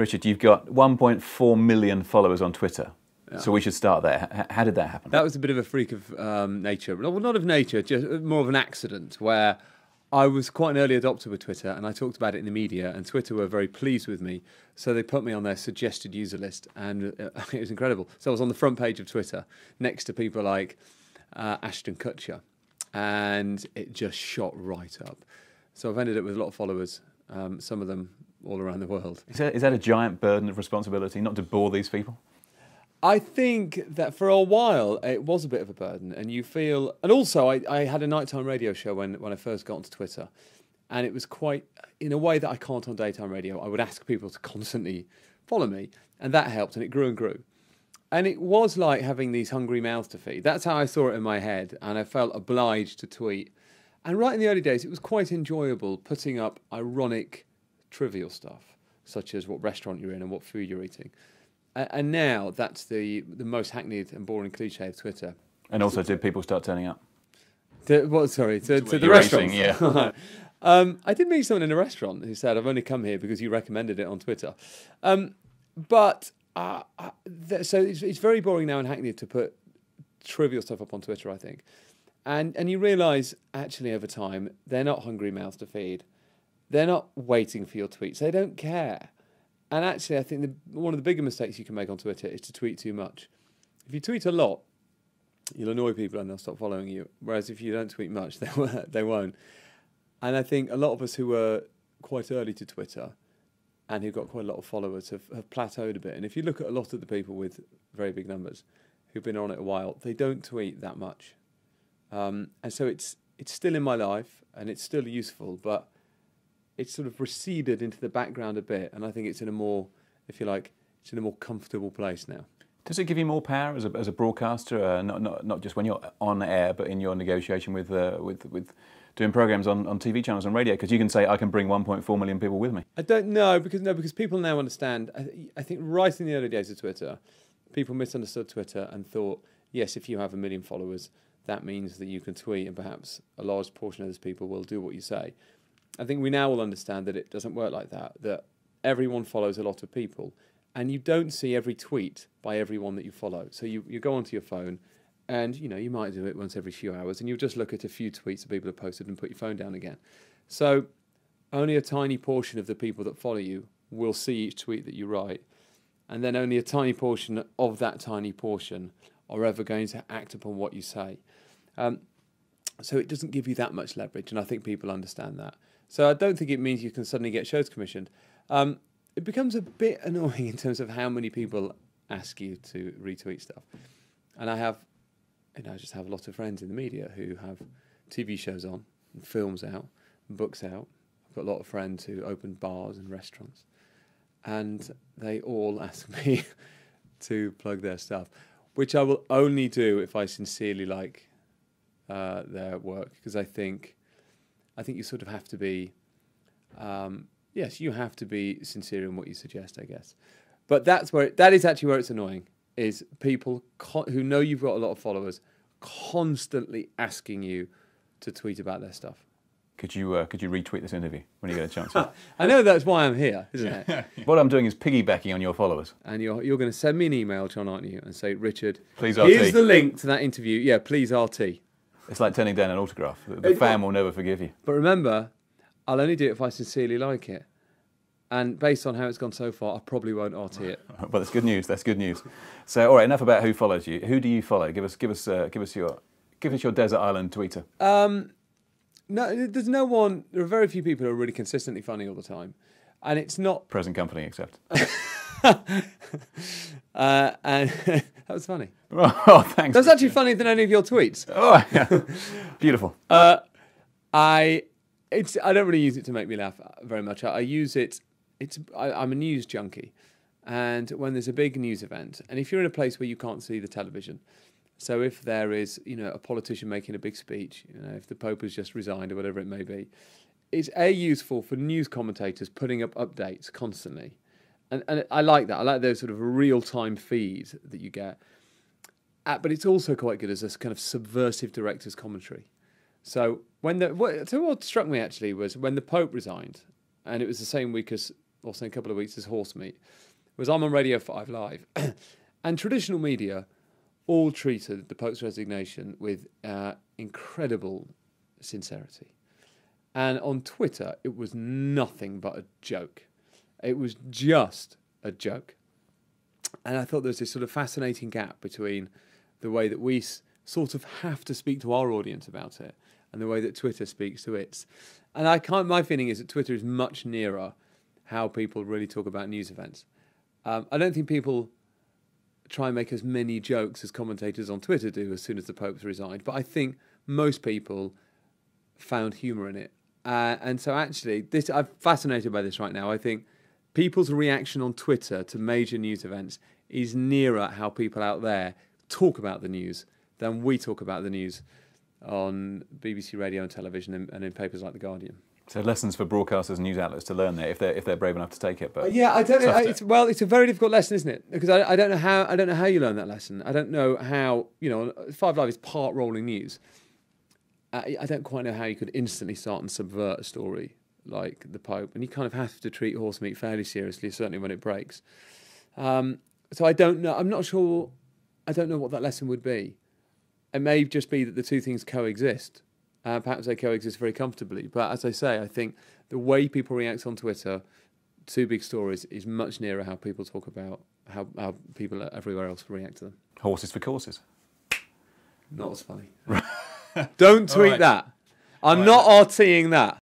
Richard, you've got 1.4 million followers on Twitter. So we should start there. How did that happen? That was a bit of a freak of um, nature. Well, not of nature, just more of an accident where I was quite an early adopter with Twitter and I talked about it in the media, and Twitter were very pleased with me. So they put me on their suggested user list, and uh, it was incredible. So I was on the front page of Twitter next to people like uh, Ashton Kutcher, and it just shot right up. So I've ended up with a lot of followers, um, some of them all around the world. Is that, is that a giant burden of responsibility not to bore these people? I think that for a while it was a bit of a burden, and you feel. And also, I, I had a nighttime radio show when, when I first got onto Twitter, and it was quite in a way that I can't on daytime radio. I would ask people to constantly follow me, and that helped, and it grew and grew. And it was like having these hungry mouths to feed. That's how I saw it in my head, and I felt obliged to tweet. And right in the early days, it was quite enjoyable putting up ironic, trivial stuff, such as what restaurant you're in and what food you're eating. A- And now that's the the most hackneyed and boring cliche of Twitter. And also, did people start turning up? To, what? Sorry, to, to what the restaurant. yeah. um, I did meet someone in a restaurant who said, "I've only come here because you recommended it on Twitter." Um, but uh, uh, th- so it's, it's very boring now in hackneyed to put trivial stuff up on Twitter. I think, and and you realise actually over time they're not hungry mouths to feed. They're not waiting for your tweets. They don't care. And actually, I think the, one of the bigger mistakes you can make on Twitter is to tweet too much. If you tweet a lot, you'll annoy people and they'll stop following you. Whereas if you don't tweet much, they won't. They won't. And I think a lot of us who were quite early to Twitter and who got quite a lot of followers have, have plateaued a bit. And if you look at a lot of the people with very big numbers who've been on it a while, they don't tweet that much. Um, and so it's it's still in my life and it's still useful, but it's sort of receded into the background a bit. And I think it's in a more, if you like, it's in a more comfortable place now. Does it give you more power as a, as a broadcaster, uh, not, not, not just when you're on air, but in your negotiation with, uh, with, with doing programs on, on TV channels and radio? Because you can say, I can bring 1.4 million people with me. I don't know because no, because people now understand. I, I think right in the early days of Twitter, people misunderstood Twitter and thought, yes, if you have a million followers, that means that you can tweet, and perhaps a large portion of those people will do what you say. I think we now all understand that it doesn't work like that. That everyone follows a lot of people, and you don't see every tweet by everyone that you follow. So you, you go onto your phone, and you know you might do it once every few hours, and you just look at a few tweets that people have posted and put your phone down again. So only a tiny portion of the people that follow you will see each tweet that you write, and then only a tiny portion of that tiny portion are ever going to act upon what you say. Um, so it doesn't give you that much leverage, and I think people understand that. So I don't think it means you can suddenly get shows commissioned. Um, it becomes a bit annoying in terms of how many people ask you to retweet stuff, and I have, you know, I just have a lot of friends in the media who have TV shows on, films out, books out. I've got a lot of friends who open bars and restaurants, and they all ask me to plug their stuff, which I will only do if I sincerely like uh, their work because I think I think you sort of have to be um, yes you have to be sincere in what you suggest I guess. But that's where that is actually where it's annoying is people who know you've got a lot of followers constantly asking you to tweet about their stuff. Could you, uh, could you retweet this interview when you get a chance? I know that's why I'm here isn't it? What I'm doing is piggybacking on your followers. and you're you're going to send me an email John aren't you and say Richard Please here's the link to that interview. Yeah please RT It's like turning down an autograph. The, the fan will never forgive you. But remember, I'll only do it if I sincerely like it. And based on how it's gone so far, I probably won't RT it. But that's good news. That's good news. So, all right, enough about who follows you. Who do you follow? Give us, give us, uh, give us your, give us your desert island tweeter. Um, no, there's no one. There are very few people who are really consistently funny all the time, and it's not. Present company, except. Uh, and that was funny. oh, thanks. That's actually funnier than any of your tweets. Oh, yeah. Beautiful. Uh, I it's I don't really use it to make me laugh very much. I, I use it. It's I, I'm a news junkie, and when there's a big news event, and if you're in a place where you can't see the television, so if there is you know a politician making a big speech, you know if the Pope has just resigned or whatever it may be, it's a useful for news commentators putting up updates constantly, and and I like that. I like those sort of real time feed that you get. Uh, but it's also quite good as a kind of subversive director's commentary. So when the what, so what struck me actually was when the Pope resigned, and it was the same week as also a couple of weeks, as horse meat. Was I'm on Radio 5 Live. and traditional media all treated the Pope's resignation with uh, incredible sincerity. And on Twitter, it was nothing but a joke. It was just a joke. And I thought there was this sort of fascinating gap between the way that we sort of have to speak to our audience about it and the way that Twitter speaks to its. And I can't, my feeling is that Twitter is much nearer how people really talk about news events. Um, I don't think people try and make as many jokes as commentators on Twitter do as soon as the Pope's resigned, but I think most people found humour in it. Uh, and so actually, this I'm fascinated by this right now. I think people's reaction on Twitter to major news events is nearer how people out there talk about the news than we talk about the news on BBC radio and television and, and in papers like The Guardian. So lessons for broadcasters and news outlets to learn there if they're if they're brave enough to take it. But uh, yeah, I don't know. tough uh, It's, well, it's a very difficult lesson, isn't it? Because I, I don't know how I don't know how you learn that lesson. I don't know how you know Five Live is part rolling news. I, I don't quite know how you could instantly start and subvert a story like the Pope, and you kind of have to treat horse meat fairly seriously, certainly when it breaks. Um, so I don't know. I'm not sure. I don't know what that lesson would be. It may just be that the two things coexist. Uh, perhaps they coexist very comfortably. But as I say, I think the way people react on Twitter to big stories is much nearer how people talk about how, how people everywhere else react to them. horses for courses. Not as funny. Don't tweet right. that. I'm Right. not RTing that.